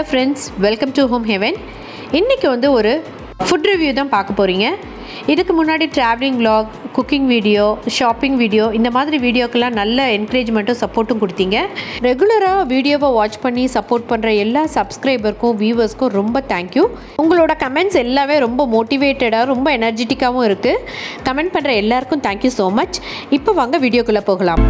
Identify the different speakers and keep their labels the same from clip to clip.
Speaker 1: Hello friends welcome to home heaven இன்றைக்கி வந்து ஒரு ஃபுட் ரிவ்யூ தான் பார்க்க போகிறீங்க இதுக்கு முன்னாடி travelling vlog cooking video shopping video இந்த மாதிரி வீடியோக்கெல்லாம் நல்ல என்கரேஜ்மெண்ட்டும் சப்போர்ட்டும் கொடுத்தீங்க. ரெகுலராக வீடியோவை வாட்ச் பண்ணி சப்போர்ட் பண்ணுற எல்லா சப்ஸ்கிரைபருக்கும் வியூவர்ஸ்க்கும் ரொம்ப தேங்க்யூ உங்களோட கமெண்ட்ஸ் எல்லாமே ரொம்ப மோட்டிவேட்டடாக ரொம்ப எனர்ஜெட்டிக்காகவும் இருக்குது கமெண்ட் பண்ணுற எல்லாருக்கும் தேங்க்யூ ஸோ மச் இப்போ வாங்க வீடியோக்குள்ளே போகலாம்.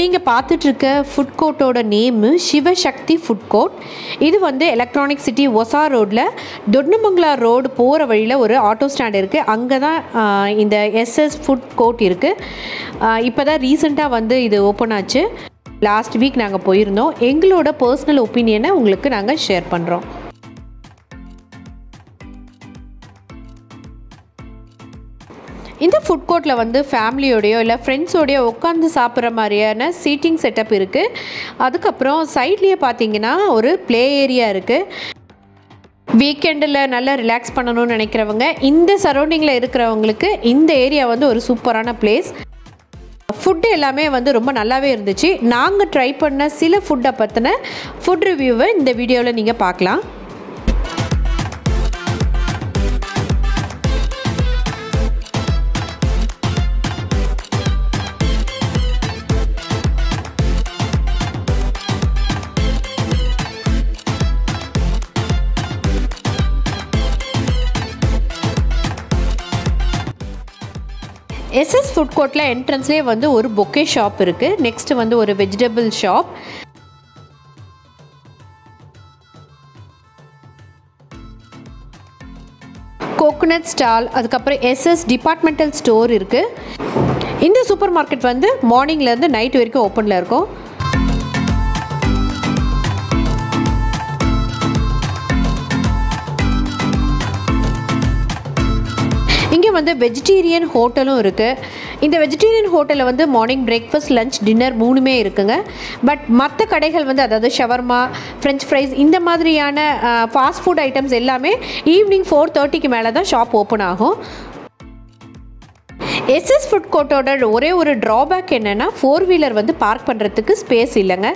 Speaker 1: நீங்கள் பார்த்துட்ருக்க ஃபுட் கோர்ட்டோட நேமு சிவசக்தி ஃபுட் கோர்ட் இது வந்து எலக்ட்ரானிக் சிட்டி ஒசா ரோட்டில் தொட்னமங்கலா ரோடு போகிற வழியில் ஒரு ஆட்டோ ஸ்டாண்ட் இருக்குது அங்கே தான் இந்த எஸ்எஸ் ஃபுட் கோர்ட் இருக்குது இப்போ தான் ரீசெண்டாக வந்து இது ஓப்பன் ஆச்சு. லாஸ்ட் வீக் நாங்கள் போயிருந்தோம். எங்களோட பர்சனல் ஒப்பீனியனை உங்களுக்கு நாங்கள் ஷேர் பண்ணுறோம் இந்த ஃபுட் கோர்ட்டில் வந்து ஃபேமிலியோடையோ இல்லை ஃப்ரெண்ட்ஸோடையோ உட்காந்து சாப்பிட்ற மாதிரியான சீட்டிங் செட்டப் இருக்குது அதுக்கப்புறம் சைட்லேயே பார்த்தீங்கன்னா ஒரு ப்ளே ஏரியா இருக்குது வீக்கெண்டில் நல்லா ரிலாக்ஸ் பண்ணணும்னு நினைக்கிறவங்க இந்த சரௌண்டிங்கில் இருக்கிறவங்களுக்கு இந்த ஏரியா வந்து ஒரு சூப்பரான பிளேஸ் ஃபுட்டு எல்லாமே வந்து ரொம்ப நல்லாவே இருந்துச்சு. நாங்கள் ட்ரை பண்ண சில ஃபுட்டை பற்றின ஃபுட் ரிவ்யூவை இந்த வீடியோவில் நீங்கள் பார்க்கலாம். எஸ்எஸ் ஃபுட் கோர்ட்டில் என்ட்ரன்ஸ்லேயே வந்து ஒரு பொக்கே ஷாப் இருக்குது நெக்ஸ்ட் வந்து ஒரு வெஜிடபிள் ஷாப் கோகோனட் ஸ்டால் அதுக்கப்புறம் எஸ்எஸ் டிபார்ட்மெண்டல் ஸ்டோர் இருக்குது இந்த சூப்பர் மார்க்கெட் வந்து மார்னிங்லேருந்து நைட் வரைக்கும் ஓப்பனில் இருக்கும். வந்து வெஜிடேரியன் ஹோட்டலும் இருக்குது இந்த வெஜிடேரியன் ஹோட்டலில் வந்து மார்னிங் பிரேக்ஃபாஸ்ட் லஞ்ச் டின்னர் மூணுமே இருக்குங்க. பட் மற்ற கடைகள் வந்து அதாவது ஷவர்மா ஃப்ரெஞ்ச் ஃப்ரைஸ் இந்த மாதிரியான ஃபாஸ்ட் ஃபுட் ஐட்டம்ஸ் எல்லாமே ஈவினிங் ஃபோர் தேர்ட்டிக்கு மேலே தான் ஷாப் ஓப்பன் ஆகும். எஸ்எஸ் ஃபுட் கோர்ட்டோட ஒரே ஒரு ட்ராபேக் என்னென்னா ஃபோர் வீலர் வந்து பார்க் பண்ணுறதுக்கு ஸ்பேஸ் இல்லைங்க.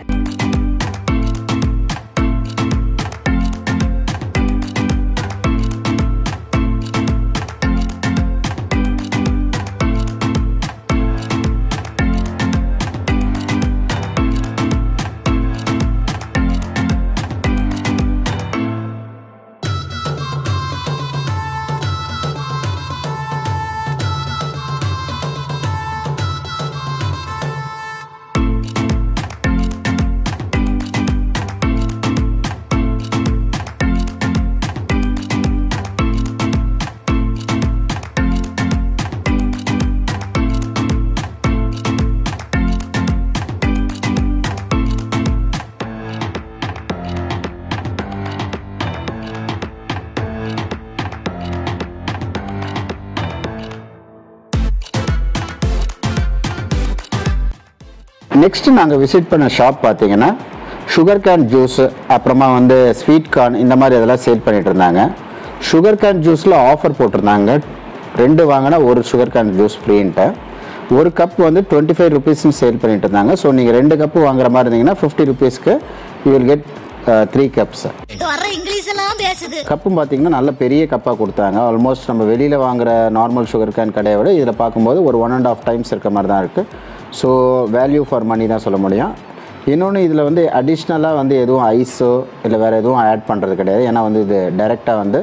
Speaker 2: நெக்ஸ்ட் நாங்கள் விசிட் பண்ண ஷாப் பார்த்தீங்கன்னா சுகர் கேன் ஜூஸ் அப்புறமா வந்து ஸ்வீட் கார்ன் இந்த மாதிரி இதெல்லாம் சேல் பண்ணிட்டு இருந்தாங்க. சுகர் கேன் ஜூஸில் ஆஃபர் போட்டிருந்தாங்க. ரெண்டு வாங்கினா ஒரு சுகர் கேன் ஜூஸ் ஃப்ரீன்ட்டு ஒரு கப் வந்து டுவெண்ட்டி ஃபைவ் ருபீஸ்னு சேல் பண்ணிட்டு இருந்தாங்க. ஸோ நீங்கள் ரெண்டு கப்பு வாங்குற மாதிரி இருந்தீங்கன்னா ஃபிஃப்டி ருபீஸ்க்கு you will get three cups கப்பும் பார்த்தீங்கன்னா நல்ல பெரிய கப்பாக கொடுத்தாங்க. ஆல்மோஸ்ட் நம்ம வெளியில் வாங்குற நார்மல் சுகர் கேன் கடையை விட இதில் பார்க்கும்போது ஒரு ஒன் அண்ட் ஆஃப் டைம்ஸ் இருக்க மாதிரி தான் இருக்குது ஸோ வேல்யூ ஃபார் மணி தான் சொல்ல முடியும். இன்னொன்று இதில் வந்து அடிஷ்னலாக வந்து எதுவும் ஐஸோ இல்லை வேறு எதுவும் ஆட் பண்ணுறது கிடையாது. ஏன்னா வந்து இது டைரெக்டாக வந்து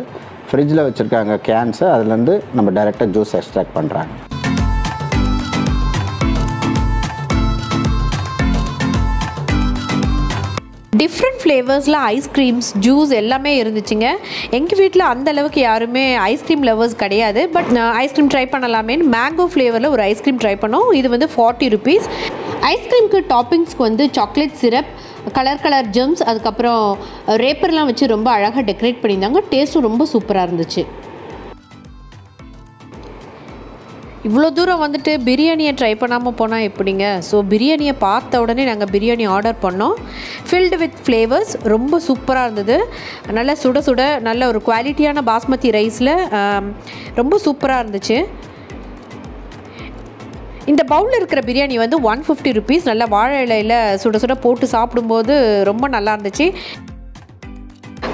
Speaker 2: ஃப்ரிட்ஜில் வச்சுருக்காங்க கேன்ஸை அதுலேருந்து நம்ம டைரெக்டாக ஜூஸ் எக்ஸ்ட்ராக்ட் பண்ணுறாங்க
Speaker 1: டிஃப்ரெண்ட் ஃப்ளேவர்ஸில் ஐஸ்கிரீம்ஸ் ஜூஸ் எல்லாமே இருந்துச்சுங்க. எங்கள் வீட்டில் அந்த அளவுக்கு யாருமே ஐஸ்கிரீம் லவர்ஸ் கிடையாது. பட் நான் ஐஸ்கிரீம் ட்ரை பண்ணலாமேன்னு மேங்கோ ஃப்ளேவரில் ஒரு ஐஸ்கிரீம் ட்ரை பண்ணோம். இது வந்து ஃபார்ட்டி ருபீஸ் ஐஸ்கிரீம்க்கு டாப்பிங்ஸ்க்கு வந்து chocolate syrup colour colour gems அதுக்கப்புறம் ரேப்பர்லாம் வச்சு ரொம்ப அழகாக டெக்கரேட் பண்ணியிருந்தாங்க. டேஸ்ட்டும் ரொம்ப சூப்பராக இருந்துச்சு. இவ்வளோ தூரம் வந்துட்டு பிரியாணியை ட்ரை பண்ணாமல் போனால் எப்படிங்க? ஸோ பிரியாணியை பார்த்த உடனே நாங்கள் பிரியாணி ஆர்டர் பண்ணோம். ஃபில்டு வித் ஃப்ளேவர்ஸ் ரொம்ப சூப்பராக இருந்தது. நல்ல சுட சுட நல்ல ஒரு குவாலிட்டியான பாஸ்மதி ரைஸில் ரொம்ப சூப்பராக இருந்துச்சு. இந்த பவுலில் இருக்கிற பிரியாணி வந்து ஒன் ஃபிஃப்டி ருபீஸ் நல்லா வாழை இலையில் சுட சுட போட்டு சாப்பிடும்போது ரொம்ப நல்லா இருந்துச்சு.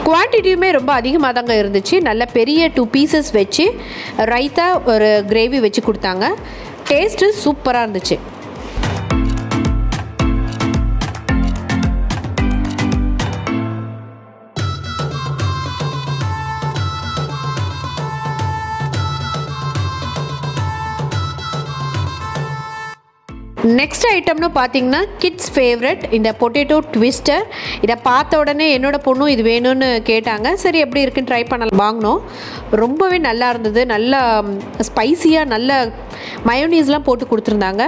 Speaker 1: குவான்டிட்டியுமே ரொம்ப அதிகமாக தாங்க இருந்துச்சு. நல்ல பெரிய டூ பீசஸ் வச்சு ரைத்தா ஒரு கிரேவி வச்சு கொடுத்தாங்க. டேஸ்ட்டு சூப்பராக இருந்துச்சு. நெக்ஸ்ட் ஐட்டம்னு பார்த்தீங்கன்னா கிட்ஸ் ஃபேவரட் இந்த பொட்டேட்டோ ட்விஸ்டர் இதை பார்த்த உடனே என்னோட பொண்ணும் இது வேணும்னு கேட்டாங்க. சரி எப்படி இருக்குன்னு ட்ரை பண்ணலாம் வாங்கினோம். ரொம்பவே நல்லா இருந்தது. நல்லா ஸ்பைசியாக நல்ல மயோனீஸ்லாம் போட்டு கொடுத்துருந்தாங்க.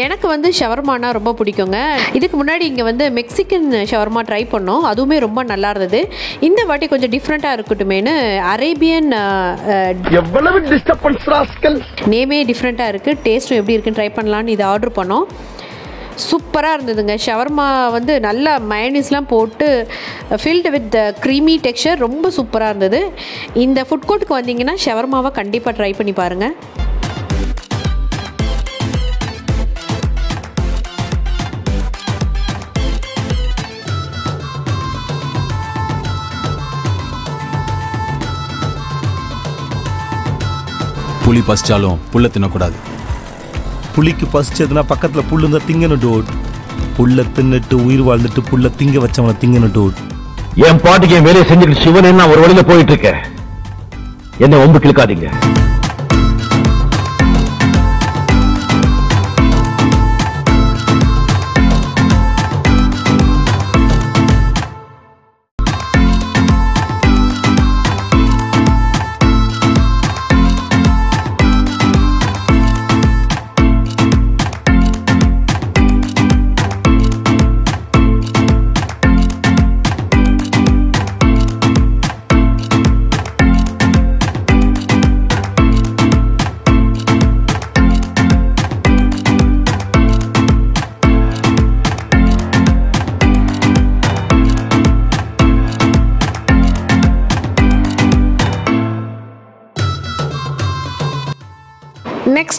Speaker 1: எனக்கு வந்து ஷவர்மானா ரொம்ப பிடிக்குங்க. இதுக்கு முன்னாடி இங்கே வந்து மெக்சிகன் ஷவர்மா ட்ரை பண்ணோம். அதுவுமே ரொம்ப நல்லா இருந்தது. இந்த வாட்டி கொஞ்சம் டிஃப்ரெண்ட்டாக இருக்கட்டுமேனு அரேபியன்
Speaker 3: எவ்வளவு
Speaker 1: நேமே டிஃப்ரெண்ட்டாக இருக்குது டேஸ்ட்டும் எப்படி இருக்குன்னு ட்ரை பண்ணலான்னு இதை ஆர்டர் பண்ணோம். சூப்பராக இருந்ததுங்க. ஷவர்மா வந்து நல்லா மயனிஸ்லாம் போட்டு ஃபில்டு வித் க்ரீமி டெக்ஸ்சர் ரொம்ப சூப்பராக இருந்தது. இந்த ஃபுட் கோர்ட்டுக்கு வந்தீங்கன்னா ஷவர்மாவை கண்டிப்பாக ட்ரை பண்ணி பாருங்கள்
Speaker 4: புலி பசிச்சாலும் புல்ல தின்னக்கூடாது. புலிக்கு பசிச்சதுன்னா பக்கத்துல புல்லு இருந்தா திங்கணும் டோட். புல்ல தின்னுட்டு உயிர் வாழ்ந்துட்டு புல்ல திங்க வச்சவனை திங்கணும் டோட்.
Speaker 3: என் பாட்டுக்கு என் வேலையை செஞ்சுட்டு சிவன் நான் ஒரு வழியில போயிட்டு இருக்கேன் என்ன ஒம்பு கிழக்காதீங்க.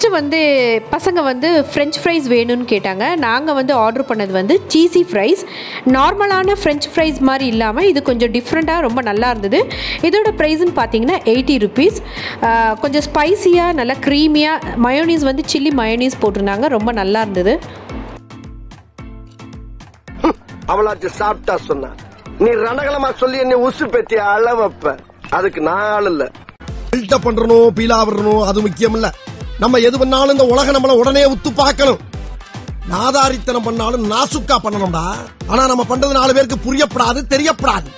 Speaker 1: நெக்ஸ்ட்டு வந்து பசங்க வந்து ஃப்ரெஞ்ச் ஃப்ரைஸ் வேணும்னு கேட்டாங்க. நாங்கள் வந்து ஆர்டர் பண்ணது வந்து சீசி ஃப்ரைஸ் நார்மலான ஃப்ரெஞ்ச் ஃப்ரைஸ் மாதிரி இல்லாமல் இது கொஞ்சம் டிஃப்ரெண்ட்டாக ரொம்ப நல்லா இருந்தது. இதோட ப்ரைஸ்ன்னு பார்த்தீங்கன்னா எயிட்டி ருபீஸ் கொஞ்சம் ஸ்பைசியாக நல்லா க்ரீமியாக மயோனீஸ் வந்து சில்லி மயோனீஸ் போட்டிருந்தாங்க. ரொம்ப நல்லா இருந்தது.
Speaker 5: அவளாச்சு சாப்பிட்டா சொன்னா. நீ ரணகலமா சொல்லி என்னை உசு பெத்தி அழ வைப்ப அதுக்கு நான் ஆள் இல்ல.
Speaker 6: பில்டப் பண்றணும் பீலா விடணும் அது முக்கியம் இல்ல நம்ம எது பண்ணாலும் இந்த உலகம் நம்மள உடனே உத்து பார்க்கணும். நாதாரித்தனம் பண்ணாலும் நாசுக்கா பண்ணணும்டா. ஆனா நம்ம பண்றது நாலு பேருக்கு புரியப்படாது தெரியப்படாது.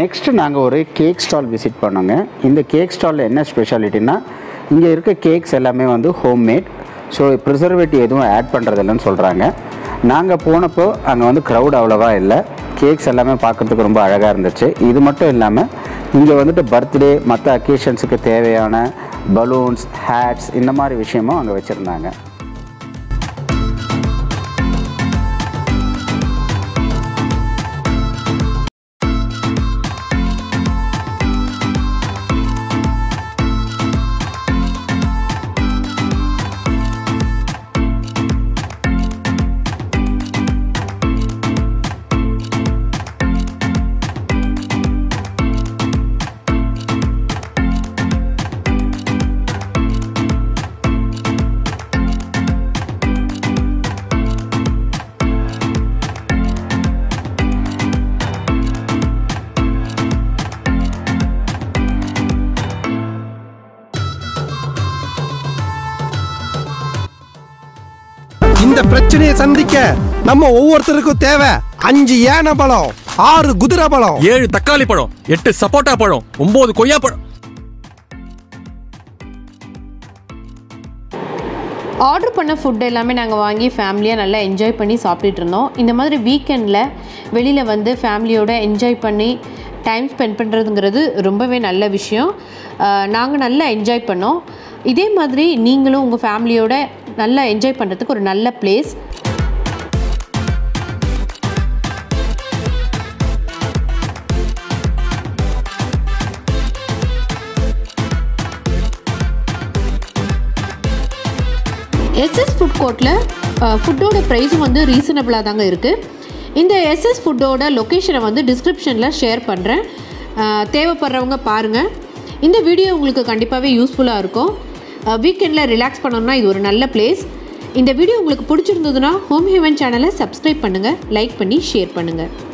Speaker 2: நெக்ஸ்ட்டு நாங்கள் ஒரு கேக் ஸ்டால் விசிட் பண்ணோங்க. இந்த கேக் ஸ்டாலில் என்ன ஸ்பெஷாலிட்டின்னா இங்கே இருக்க கேக்ஸ் எல்லாமே வந்து ஹோம்மேட் ஸோ ப்ரிசர்வேட்டிவ் எதுவும் ஆட் பண்ணுறதில்லன்னு சொல்கிறாங்க நாங்கள் போனப்போ அங்கே வந்து க்ரௌட் அவ்வளோவா இல்லை. கேக்ஸ் எல்லாமே பார்க்குறதுக்கு ரொம்ப அழகாக இருந்துச்சு. இது மட்டும் இல்லாமல் இங்கே வந்துட்டு பர்த்டே மற்ற அக்கேஷன்ஸுக்கு தேவையான பலூன்ஸ் ஹேட்ஸ் இந்த மாதிரி விஷயமும் அங்கே வச்சுருந்தாங்க.
Speaker 6: பிரச்சனையை சந்திக்க நம்ம ஒவ்வொருத்தருக்கும் தேவை அஞ்சு ஏன பலம் ஆறு குதிரை பழம்.
Speaker 7: ஏழு தக்காளி பழம் எட்டு சப்போட்டா பழம் ஒன்பது கொய்யா பழம்.
Speaker 1: ஆர்டர் பண்ண ஃபுட் எல்லாமே நாங்கள் வாங்கி ஃபேமிலியாக நல்லா என்ஜாய் பண்ணி சாப்பிட்டுட்டு இருந்தோம். இந்த மாதிரி வீக்கெண்டில் வெளியில் வந்து ஃபேமிலியோட என்ஜாய் பண்ணி டைம் ஸ்பெண்ட் பண்ணுறதுங்கிறது ரொம்பவே நல்ல விஷயம். நாங்கள் நல்லா என்ஜாய் பண்ணோம். இதே மாதிரி நீங்களும் உங்கள் ஃபேமிலியோட நல்லா என்ஜாய் பண்ணுறதுக்கு ஒரு நல்ல பிளேஸ் எஸ்எஸ் ஃபுட் கோர்ட்டில் ஃபுட்டோட ப்ரைஸும் வந்து ரீசனபிளாக தாங்க இருக்குது இந்த எஸ்எஸ் ஃபுட்டோட லொக்கேஷனை வந்து டிஸ்கிரிப்ஷனில் ஷேர் பண்ணுறேன் தேவைப்படுறவங்க பாருங்கள் இந்த வீடியோ உங்களுக்கு கண்டிப்பாகவே யூஸ்ஃபுல்லாக இருக்கும். வீக்கெண்டில் ரிலாக்ஸ் பண்ணணும்னா இது ஒரு நல்ல பிளேஸ் இந்த வீடியோ உங்களுக்கு பிடிச்சிருந்ததுன்னா ஹோம் ஹேவன் சேனலை சப்ஸ்கிரைப் பண்ணுங்கள் லைக் பண்ணி ஷேர் பண்ணுங்கள்